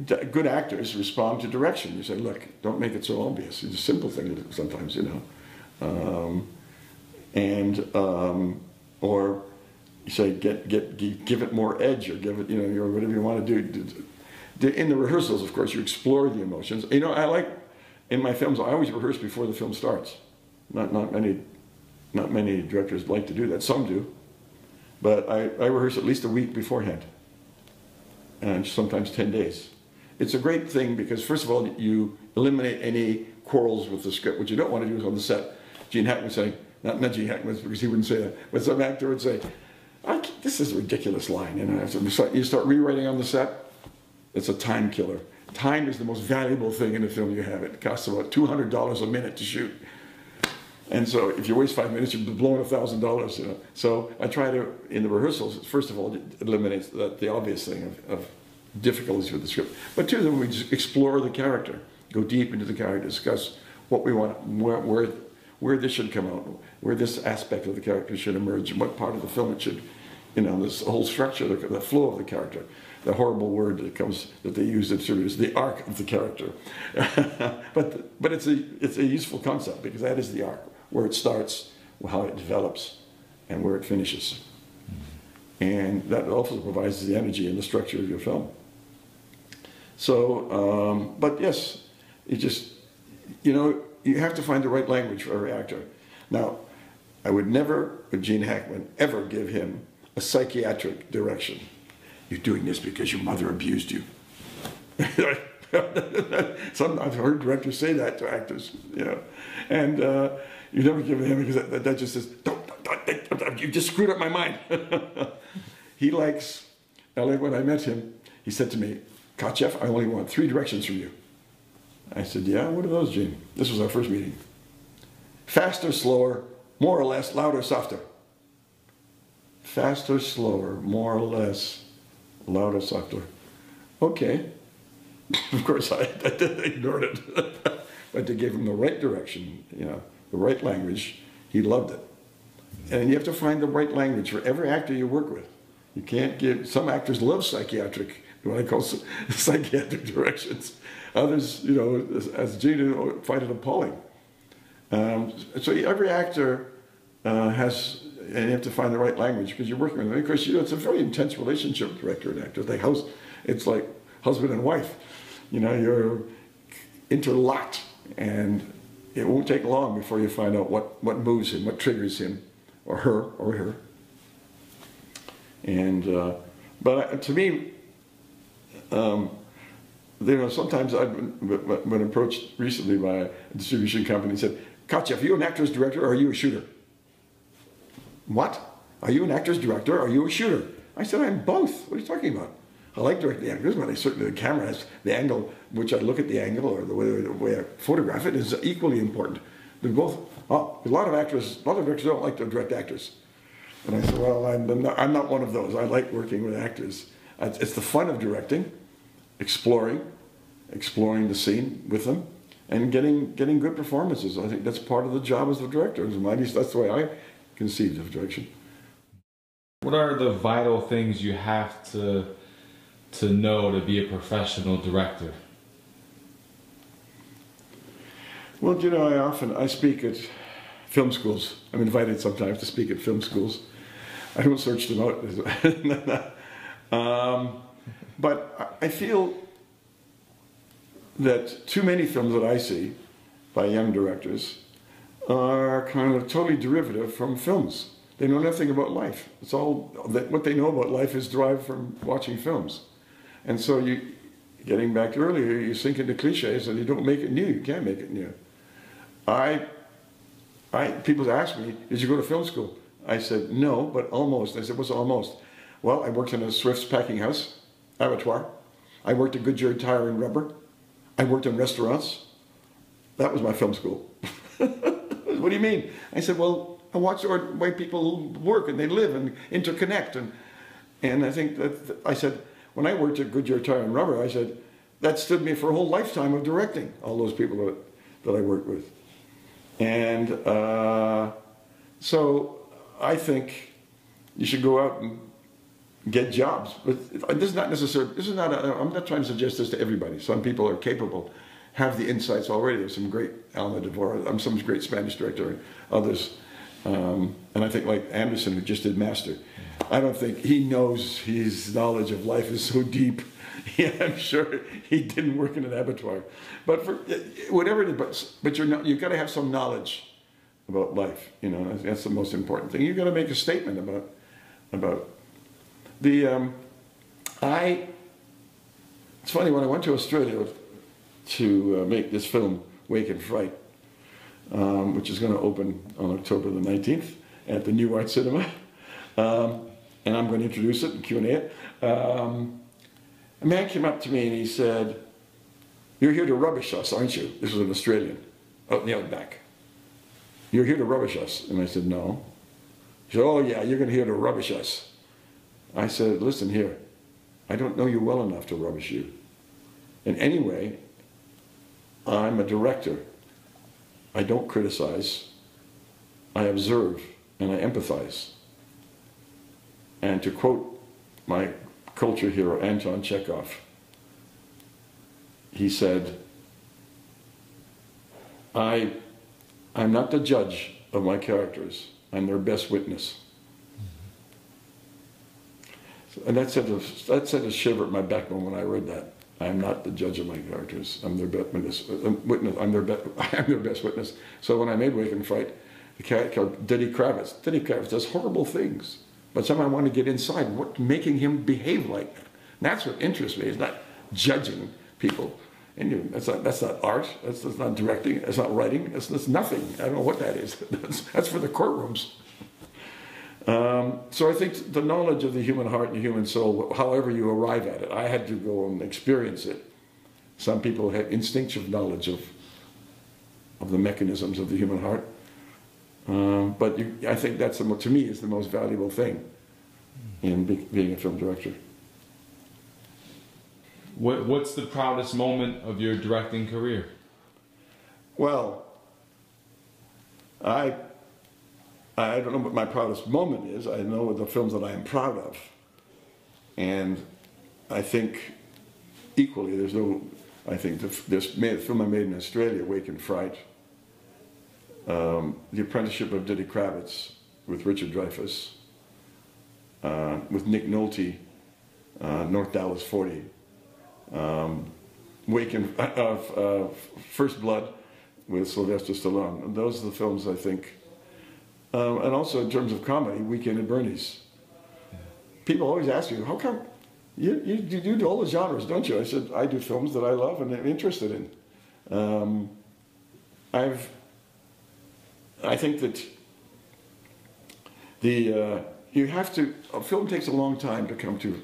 good actors respond to direction. You say, look, don't make it so obvious. It's a simple thing sometimes, you know. Um, and, um, or you say, get, get, give it more edge or give it, you know, or whatever you want to do. In the rehearsals, of course, you explore the emotions. You know, I like, in my films, I always rehearse before the film starts. Not, not many, not many directors like to do that. Some do, but I, I rehearse at least a week beforehand, and sometimes ten days. It's a great thing because first of all, you eliminate any quarrels with the script. What you don't want to do is on the set, Gene Hackman saying, not, not Gene Hackman because he wouldn't say that, but some actor would say, I "This is a ridiculous line," and I- so you start- you rewriting on the set. It's a time killer. Time is the most valuable thing in a film you have. It costs about two hundred dollars a minute to shoot. And so if you waste five minutes, you're blowing a thousand dollars, you know. So I try to, in the rehearsals, first of all, it eliminates the, the obvious thing of, of difficulties with the script. But two, then we just explore the character, go deep into the character, discuss what we want, where, where, where this should come out, where this aspect of the character should emerge, and what part of the film it should, you know, this whole structure, the, the flow of the character. The horrible word that comes that they use in is the arc of the character, but but it's a it's a useful concept because that is the arc where it starts, how it develops, and where it finishes. Mm-hmm. And that also provides the energy and the structure of your film. So, um, but yes, it just, you know, you have to find the right language for every actor. Now, I would never, with Gene Hackman, ever give him a psychiatric direction. You're doing this because your mother abused you. Some I've heard directors say that to actors, you know, and uh, you never give him because that, that just says, don't, don't, don't, you just screwed up my mind. he likes, Elliot, when I met him, he said to me, Kotcheff, I only want three directions from you. I said, yeah, what are those, Gene? This was our first meeting. faster, slower, more or less, louder, softer. Faster, slower, more or less, louder, softer. Okay. of course, I, I ignored it. but they gave him the right direction, you know, the right language. He loved it. And you have to find the right language for every actor you work with. You can't give, some actors love psychiatric, what I call psychiatric directions. Others, you know, as, as Gina, find it appalling. Um, so every actor uh, has, and you have to find the right language because you're working with them. Because you know, it's a very intense relationship, director and actor. They house, it's like husband and wife. You know, you're interlocked, and it won't take long before you find out what, what moves him, what triggers him, or her, or her. And, uh, but to me, um, you know, sometimes I've been, been, approached recently by a distribution company and said, Kotcheff, are you an actor's director or are you a shooter? What? Are you an actor's director or are you a shooter? I said, I'm both. What are you talking about? I like directing actors, but I certainly, the camera has the angle, which I look at the angle or the way, the way I photograph it is equally important. They're both, oh, a lot of actors, a lot of directors don't like to direct actors. And I said, well, I'm not, I'm not one of those. I like working with actors. It's the fun of directing, exploring, exploring the scene with them, and getting getting good performances. I think that's part of the job as a director. That's the way I conceived of direction. What are the vital things you have to to know to be a professional director? Well, you know, I often I speak at film schools. I'm invited sometimes to speak at film schools. I don't search them out. um, but I feel that too many films that I see by young directors are kind of totally derivative from films. They know nothing about life. It's all that what they know about life is derived from watching films. And so you, getting back earlier, you sink into cliches and you don't make it new. You can't make it new. I, I, people ask me, did you go to film school? I said, no, but almost. I said, what's almost? Well, I worked in a Swift's packing house, abattoir. I worked at Goodyear Tire and Rubber. I worked in restaurants. That was my film school. what do you mean? I said, well, I watch way people work and they live and interconnect. And, and I think that, I said, when I worked at Goodyear Tire and Rubber, I said, that stood me for a whole lifetime of directing, all those people that, that I worked with. And uh, so I think you should go out and get jobs. But this is not necessary. this is not, i am not trying to suggest this to everybody. Some people are capable, have the insights already. There's some great, Alma Almodovar, I'm some great Spanish director, and others. Um, and I think like Anderson, who just did Master, I don't think he knows his knowledge of life is so deep. Yeah, I'm sure he didn't work in an abattoir. But for whatever it is, but, but you're not, you've got to have some knowledge about life. You know, that's the most important thing. You've got to make a statement about, about the, um, I, it's funny, when I went to Australia to uh, make this film, Wake in Fright, um, which is going to open on October the 19th at the Nuart Cinema, um, and I'm going to introduce it and Q&A it. Um, a man came up to me and he said, you're here to rubbish us, aren't you? This was an Australian, out in the outback. You're here to rubbish us. And I said, no. He said, oh yeah, you're going to here to rubbish us. I said, listen here, I don't know you well enough to rubbish you. And anyway, I'm a director. I don't criticize. I observe and I empathize. And to quote my culture hero, Anton Chekhov, he said, I, I'm not the judge of my characters. I'm their best witness. And that sent, a, that sent a shiver at my backbone when I read that. I am not the judge of my characters. I'm their best witness. Um, I'm their, be, I'm their best witness. So when I made Wake in Fright, the character Duddy Kravitz. Duddy Kravitz does horrible things, but somehow I want to get inside what making him behave like that. And that's what interests me. It's not judging people. And you, that's not that's not art. That's, that's not directing. That's not writing. That's, that's nothing. I don't know what that is. That's, that's for the courtrooms. Um, so I think the knowledge of the human heart and the human soul, however you arrive at it, I had to go and experience it. Some people have instinctive knowledge of, of the mechanisms of the human heart. Um, but you, I think that's the, to me is the most valuable thing in be, being a film director. What What's the proudest moment of your directing career? Well, I I don't know what my proudest moment is. I know the films that I am proud of, and I think equally there's no. I think the, this made, film I made in Australia, Wake in Fright, um, The Apprenticeship of Duddy Kravitz with Richard Dreyfuss, uh, with Nick Nolte, uh, North Dallas 40, um, Wake and uh, First Blood with Sylvester Stallone. Those are the films I think. Um, and also in terms of comedy, Weekend at Bernie's. People always ask me, how come you, you, you do all the genres, don't you? I said, I do films that I love and am interested in. Um, I've, I think that the, uh, you have to, a film takes a long time to come to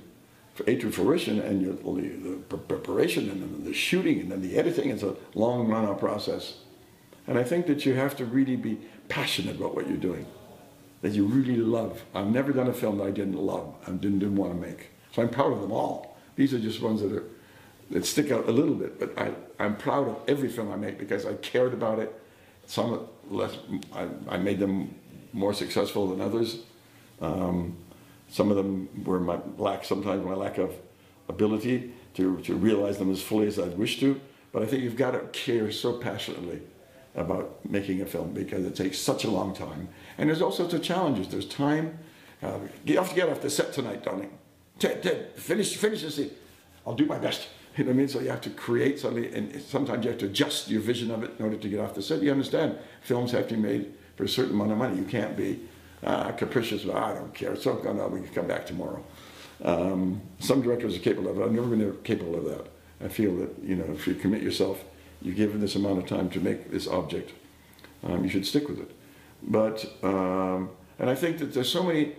a to fruition and you, the, the preparation and then the shooting and then the editing is a long run out process. And I think that you have to really be passionate about what you're doing, that you really love. I've never done a film that I didn't love and didn't, didn't want to make. So I'm proud of them all. These are just ones that are that stick out a little bit, but I, I'm proud of every film I make because I cared about it. Some of less, I, I made them more successful than others. Um, some of them were my lack, sometimes my lack of ability to, to realize them as fully as I'd wish to. But I think you've got to care so passionately about making a film because it takes such a long time. And there's all sorts of challenges. There's time. Uh, you have to get off the set tonight, darling. Ted, Ted, finish, finish the scene. I'll do my best. You know what I mean? So you have to create something, and sometimes you have to adjust your vision of it in order to get off the set. You understand? Films have to be made for a certain amount of money. You can't be uh, capricious. Well, I don't care. So no, we can come back tomorrow. Um, some directors are capable of it. I've never been capable of that. I feel that you know, if you commit yourself, you give this amount of time to make this object, um, you should stick with it. But um, and I think that there's so many,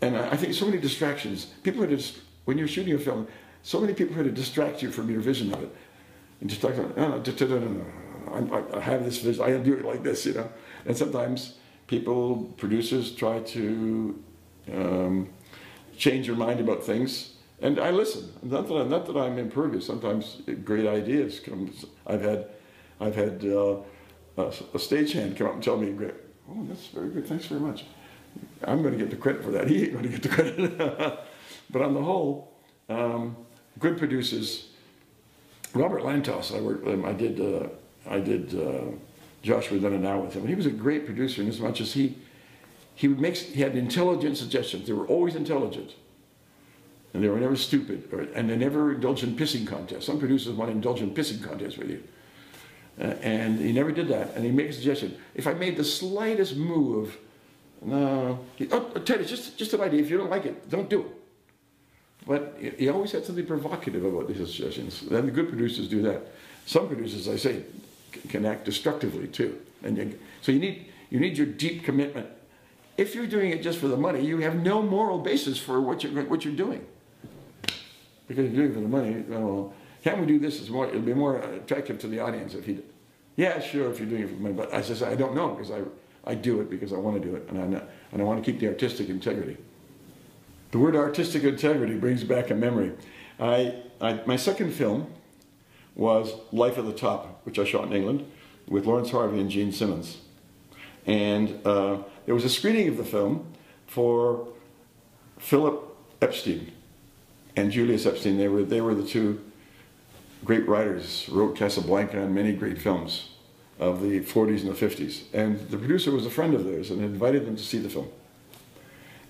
and I think so many distractions. People are just when you're shooting a film, so many people are to distract you from your vision of it, and just no, no, no, no, no, no. I, I have this vision. I do it like this, you know. And sometimes people, producers, try to um, change your mind about things, and I listen. Not that, I, not that I'm impervious. Sometimes great ideas come. I've had, I've had uh, a, a stagehand come up and tell me, great, "Oh, that's very good. Thanks very much." I'm going to get the credit for that. He ain't going to get the credit. but on the whole, um, good producers. Robert Lantos, I worked with him. I did. Uh, I did. Uh, Joshua Then and Now with him. He was a great producer in as much as he he would make he had intelligent suggestions. They were always intelligent. And they were never stupid. Or, and they never indulged in pissing contests. Some producers want to indulge in pissing contests with you. Uh, and he never did that. And he made a suggestion. If I made the slightest move, no, he, oh, it's just, just an idea. If you don't like it, don't do it. But he always had something provocative about his suggestions. And the good producers do that. Some producers, I say, can act destructively too. And you, so you need you need your deep commitment. If you're doing it just for the money, you have no moral basis for what you're what you're doing. Because you're doing it for the money. Well, can we do this? Is more it'll be more attractive to the audience if he. Did. Yeah, sure, if you're doing it for the money. But I just I don't know because I I do it because I want to do it and I and I want to keep the artistic integrity. The word artistic integrity brings back a memory. I, I my second film was Life at the Top, which I shot in England with Laurence Harvey and Jean Simmons. And uh, there was a screening of the film for Philip Epstein and Julius Epstein. They were, they were the two great writers, wrote Casablanca and many great films of the 40s and the 50s. And the producer was a friend of theirs and invited them to see the film.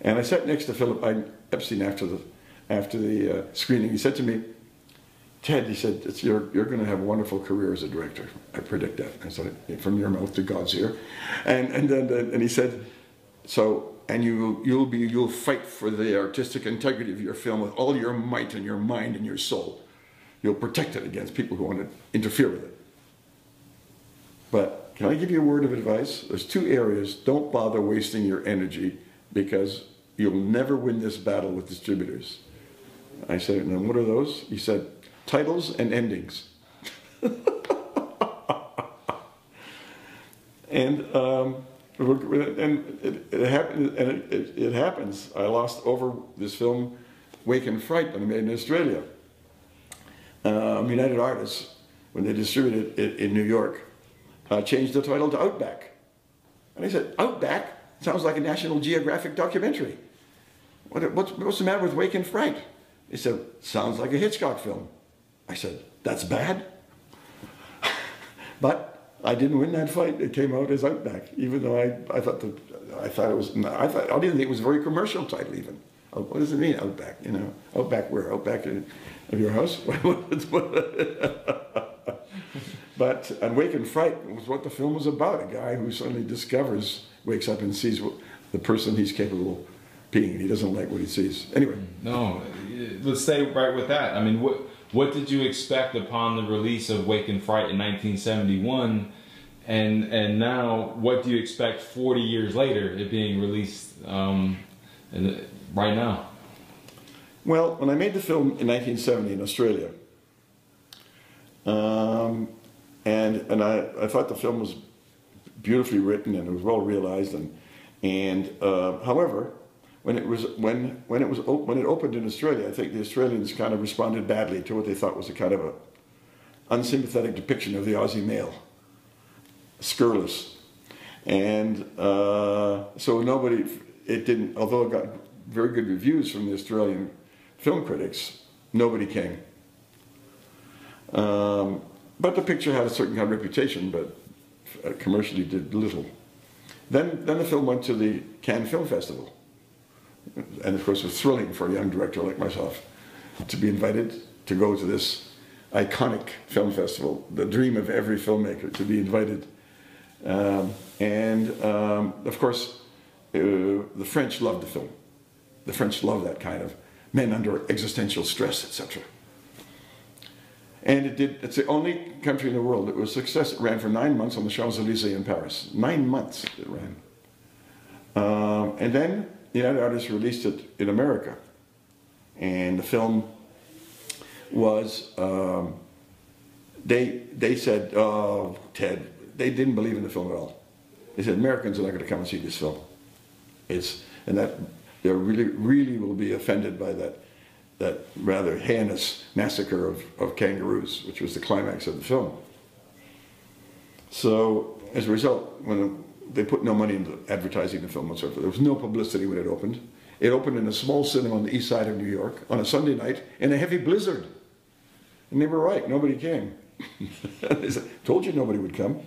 And I sat next to Philip Epstein after the, after the uh, screening. He said to me, Ted, he said, you're, you're going to have a wonderful career as a director. I predict that. I said, from your mouth to God's ear. And, and then and he said, so, and you, you'll, be, you'll fight for the artistic integrity of your film with all your might and your mind and your soul. You'll protect it against people who want to interfere with it. But can I give you a word of advice? There's two areas. Don't bother wasting your energy because you'll never win this battle with distributors. I said, and what are those? He said, titles and endings. And um, and it, it happened, and it, it, it, happens. I lost over this film, Wake in Fright, that I made in Australia. Um, United Artists, when they distributed it in New York, uh, changed the title to Outback. And I said, Outback sounds like a National Geographic documentary. What, what's, what's the matter with Wake in Fright? He said, sounds like a Hitchcock film. I said, that's bad. but I didn't win that fight. It came out as Outback, even though I, I thought the, I thought it was, I thought, I didn't think it was a very commercial title even. Oh, what does it mean, Outback? You know, Outback where? Outback of your house? but and Wake in Fright was what the film was about. A guy who suddenly discovers, wakes up and sees what, the person he's capable of being. He doesn't like what he sees. Anyway. No, let's stay right with that. I mean, what what did you expect upon the release of Wake in Fright in 1971? And and now, what do you expect 40 years later, it being released um, right now? Well, when I made the film in 1970 in Australia, um, and and I, I thought the film was beautifully written and it was well realized, and and uh, however, when it was when when it was when it opened in Australia, I think the Australians kind of responded badly to what they thought was a kind of a unsympathetic depiction of the Aussie male, scurrilous, and uh, so nobody. It didn't. Although it got very good reviews from the Australian film critics, nobody came. Um, but the picture had a certain kind of reputation, but uh, commercially did little. Then, then the film went to the Cannes Film Festival and of course it was thrilling for a young director like myself to be invited to go to this iconic film festival, the dream of every filmmaker to be invited. Um, and um, of course, uh, the French loved the film. The French love that kind of men under existential stress, etc. And it did, it's the only country in the world that was success. It ran for nine months on the Champs-Élysées in Paris. Nine months it ran. Um, and then the United Artists released it in America. And the film was, um, they, they said, oh, Ted, they didn't believe in the film at all. They said, Americans are not going to come and see this film. It's, and that they really, really will be offended by that, that rather heinous massacre of, of kangaroos, which was the climax of the film. So as a result, when they put no money into advertising the film whatsoever. There was no publicity when it opened. It opened in a small cinema on the east side of New York on a Sunday night in a heavy blizzard. And they were right, nobody came. they said, told you nobody would come.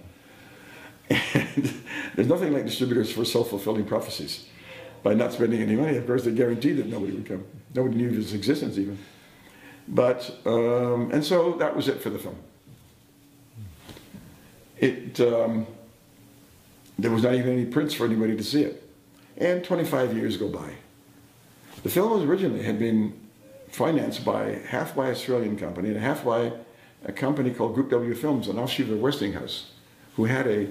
And there's nothing like distributors for self-fulfilling prophecies. By not spending any money, of course, they guaranteed that nobody would come. Nobody knew his existence even. But, um, and so that was it for the film. It, um, there was not even any prints for anybody to see it. And 25 years go by. The film was originally had been financed by half by Australian company and half by a company called Group W Films, an offshoot of Westinghouse, who had a,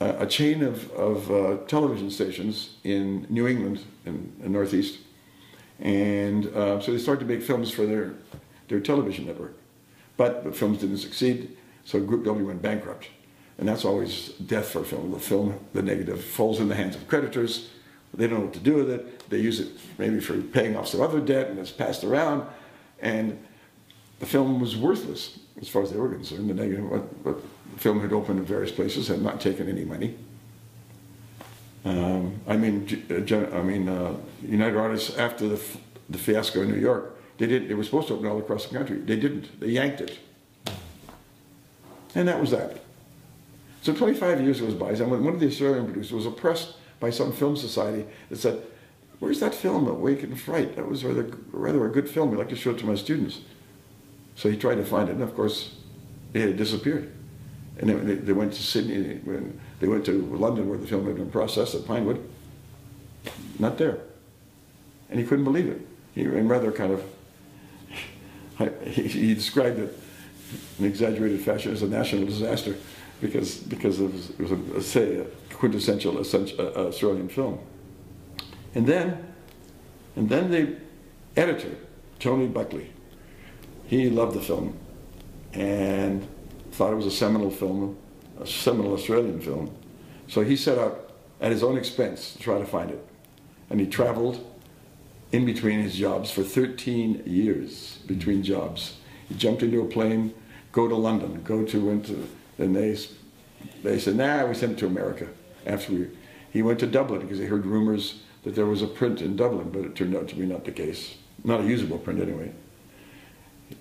a chain of, of uh, television stations in New England and, Northeast. And uh, so they started to make films for their, their television network. But the films didn't succeed, so Group W went bankrupt. And that's always death for a film. The film, the negative, falls in the hands of creditors. They don't know what to do with it. They use it maybe for paying off some other debt and it's passed around. And the film was worthless as far as they were concerned. The negative, but, but the film had opened in various places, had not taken any money. Um, I mean, uh, I mean, uh, United Artists after the, the fiasco in New York, they did. They were supposed to open all across the country. They didn't. They yanked it, and that was that. So 25 years goes by, and one of the Australian producers was oppressed by some film society that said, where's that film, Wake in Fright? That was rather, rather a good film. I'd like to show it to my students. So he tried to find it, and of course, it had disappeared. And they, they went to Sydney, they went to London where the film had been processed at Pinewood. Not there. And he couldn't believe it. He, in rather kind of, he, he described it in exaggerated fashion as a national disaster because because it was, it was a, say a quintessential uh, Australian film. And then, and then the editor, Tony Buckley, he loved the film and thought it was a seminal film, a seminal Australian film, So he set out at his own expense to try to find it. And he traveled in between his jobs for 13 years between jobs. He jumped into a plane, go to London, go to, went and they, they said, nah, we sent it to America. After we, he went to Dublin because they heard rumors that there was a print in Dublin, but it turned out to be not the case. Not a usable print anyway.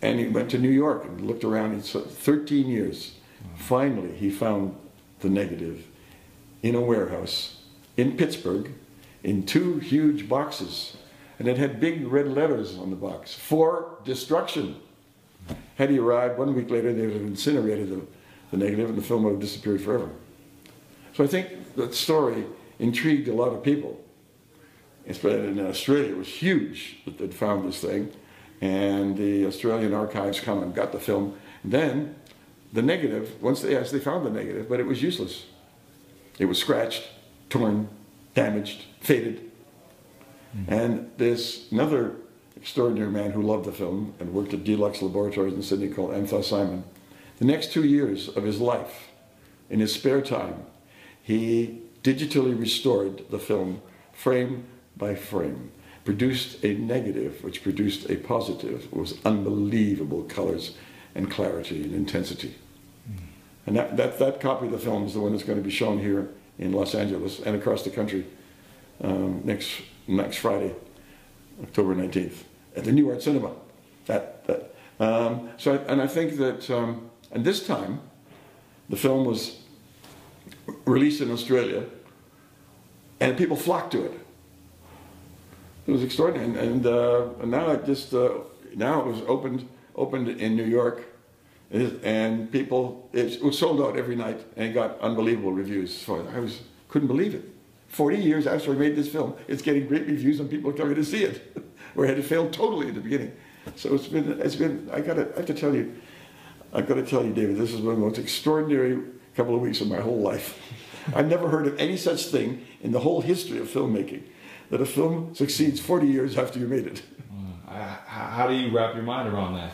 And he went to New York and looked around. He 13 years. Finally, he found the negative in a warehouse in Pittsburgh in two huge boxes. And it had big red letters on the box for destruction. Had he arrived one week later, they would have incinerated the, the negative and the film would have disappeared forever. So I think that story intrigued a lot of people. In Australia, it was huge that they'd found this thing. And the Australian archives come and got the film. Then the negative, once they, yes, they found the negative, but it was useless. It was scratched, torn, damaged, faded. Mm. And there's another extraordinary man who loved the film and worked at Deluxe Laboratories in Sydney called Anthos Simon. The next two years of his life, in his spare time, he digitally restored the film frame by frame, produced a negative, which produced a positive. It was unbelievable colors and clarity and intensity. Mm. And that, that, that copy of the film is the one that's going to be shown here in Los Angeles and across the country um, next, next Friday, October 19th, at the Nuart Cinema. That, that. Um, so, I, and I think that, um, and this time, the film was released in Australia, and people flocked to it. It was extraordinary, and, and, uh, and now it just uh, now it was opened opened in New York, and people it was sold out every night and got unbelievable reviews for it. I was couldn't believe it. Forty years after I made this film, it's getting great reviews and people are coming to see it, where it had failed totally at the beginning. So it's been it's been I got I have to tell you, I've got to tell you, David, this is one of the most extraordinary couple of weeks of my whole life. I've never heard of any such thing in the whole history of filmmaking that a film succeeds 40 years after you made it. Uh, how do you wrap your mind around that?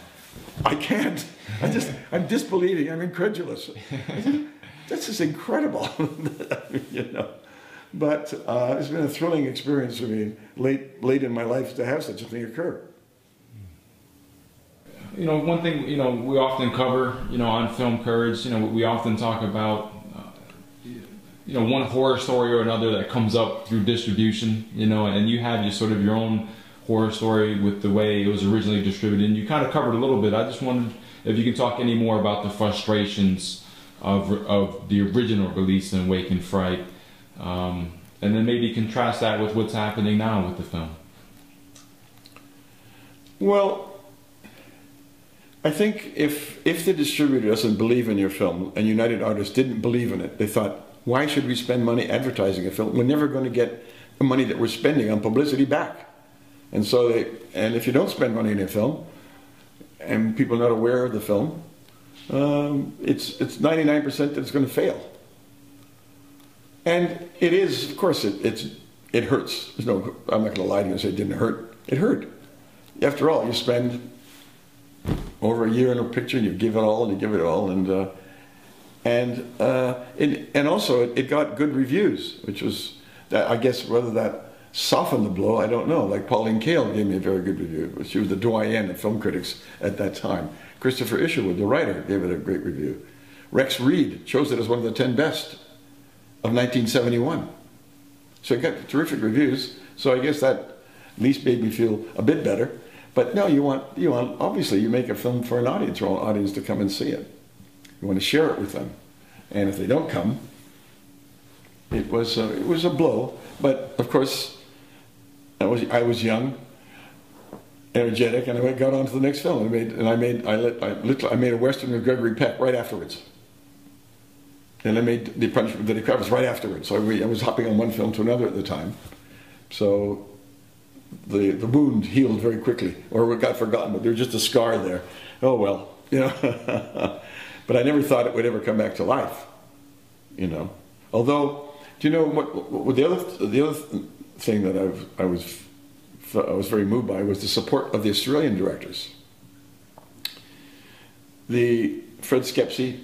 I can't. I just, I'm disbelieving. I'm incredulous. this is incredible, you know. But uh, it's been a thrilling experience for me late, late in my life to have such a thing occur. You know, one thing you know we often cover, you know, on Film Courage, you know, we often talk about you know one horror story or another that comes up through distribution you know and you have your sort of your own horror story with the way it was originally distributed and you kind of covered a little bit. I just wondered if you can talk any more about the frustrations of, of the original release in wake in fright um, and then maybe contrast that with what's happening now with the film. Well I think if if the distributor doesn't believe in your film and United Artists didn't believe in it, they thought, why should we spend money advertising a film? We're never going to get the money that we're spending on publicity back. And so, they, and if you don't spend money in a film, and people are not aware of the film, um, it's it's 99% that it's going to fail. And it is, of course, it it's it hurts. There's no, I'm not going to lie to you and say it didn't hurt. It hurt. After all, you spend over a year in a picture, you give it all, and you give it all, and uh, and uh, it, and also it, it, got good reviews, which was that I guess whether that softened the blow, I don't know. Like Pauline Kael gave me a very good review. She was the doyen of film critics at that time. Christopher Isherwood, the writer, gave it a great review. Rex Reed chose it as one of the ten best of 1971. So it got terrific reviews. So I guess that at least made me feel a bit better. But no, you want you want obviously you make a film for an audience, for an audience to come and see it. You want to share it with them. And if they don't come, it was a, it was a blow. But of course, I was I was young, energetic, and I got on to the next film. And I made and I made I, lit, I, lit, I made a western with Gregory Peck right afterwards. And I made the punishment of Eddie right afterwards. So I, I was hopping on one film to another at the time. So the the wound healed very quickly, or it got forgotten, but there's just a scar there. Oh well, you know. But I never thought it would ever come back to life, you know. Although, do you know what, what the other the other thing that I've, I was I was very moved by was the support of the Australian directors. The Fred Schepisi,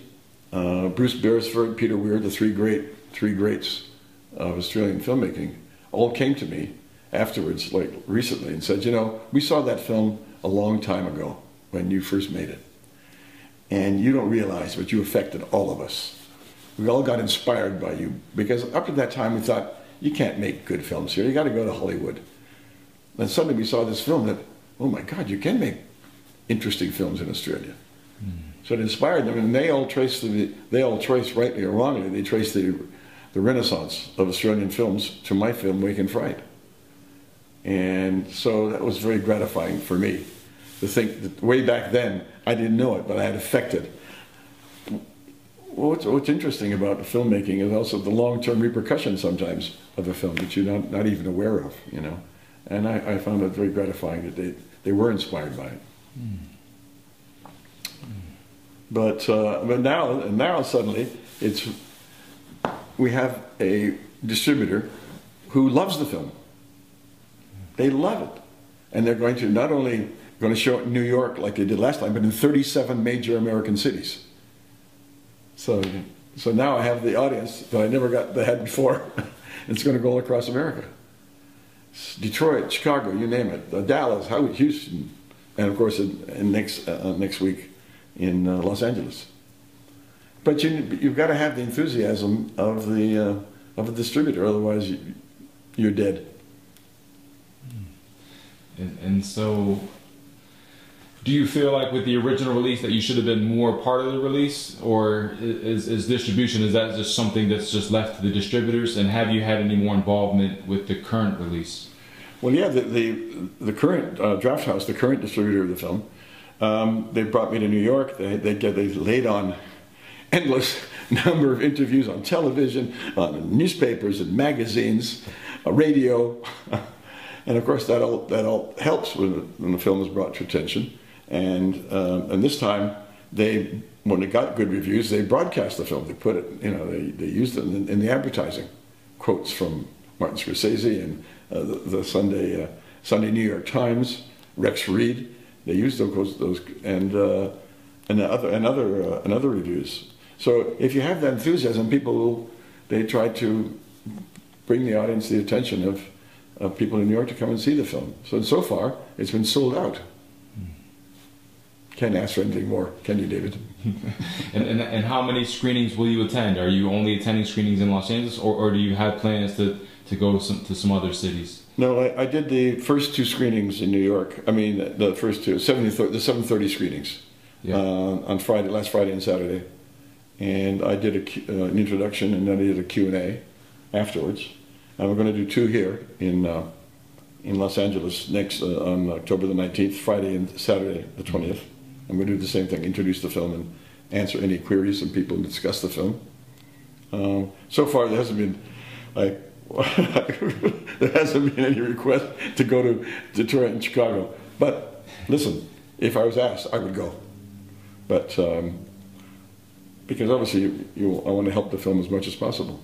uh, Bruce Beresford, Peter Weir, the three great three greats of Australian filmmaking, all came to me afterwards, like recently, and said, you know, we saw that film a long time ago when you first made it. And you don't realize, but you affected all of us. We all got inspired by you because up to that time we thought, you can't make good films here, you got to go to Hollywood. Then suddenly we saw this film that, oh my God, you can make interesting films in Australia. Mm. So it inspired them, and they all traced the, they all traced rightly or wrongly, they traced the, the renaissance of Australian films to my film Wake in Fright. And so that was very gratifying for me to think that way back then, I didn't know it, but I had affected. What's, what's interesting about filmmaking is also the long-term repercussions sometimes of a film that you're not, not even aware of, you know. And I, I found it very gratifying that they, they were inspired by it. Mm. But, uh, but now, now suddenly, it's, we have a distributor who loves the film. They love it. And they're going to not only going to show it in New York like they did last time, but in 37 major American cities. So, so now I have the audience that I never got the head before. it's going to go all across America. Detroit, Chicago, you name it. Uh, Dallas, Houston, and of course, in, in next uh, next week in uh, Los Angeles. But you, you've got to have the enthusiasm of the uh, of a distributor, otherwise you, you're dead. And, and so, do you feel like with the original release that you should have been more part of the release, or is, is distribution is that just something that's just left to the distributors? And have you had any more involvement with the current release? Well, yeah, the the, the current uh, Drafthouse, the current distributor of the film, um, they brought me to New York. They they, they laid on endless number of interviews on television, on newspapers and magazines, uh, radio. And of course, that all, that all helps when, when the film is brought to attention. And, um, and this time, they, when it got good reviews, they broadcast the film. They put it, you know, they, they used it in, in the advertising. Quotes from Martin Scorsese and uh, the, the, Sunday, uh, Sunday New York Times, Rex Reed. They used those, those and, uh, and, other, and, other, uh, and other reviews. So if you have that enthusiasm, people will, they try to bring the audience the attention of of people in New York to come and see the film. So so far, it's been sold out. Can't ask for anything more, can you, David? and, and, and how many screenings will you attend? Are you only attending screenings in Los Angeles, or, or do you have plans to, to go some, to some other cities? No, I, I did the first two screenings in New York. I mean, the first two, 70, the 7.30 screenings yeah. uh, on Friday, last Friday and Saturday. And I did a, uh, an introduction and then I did a Q&A afterwards. And we're going to do two here in, uh, in Los Angeles next uh, on October the 19th, Friday and Saturday the 20th. And we're going to do the same thing, introduce the film and answer any queries and people discuss the film. Um, so far, there hasn't been like there hasn't been any request to go to Detroit and Chicago. But listen, if I was asked, I would go. But um, because obviously, you, you, I want to help the film as much as possible.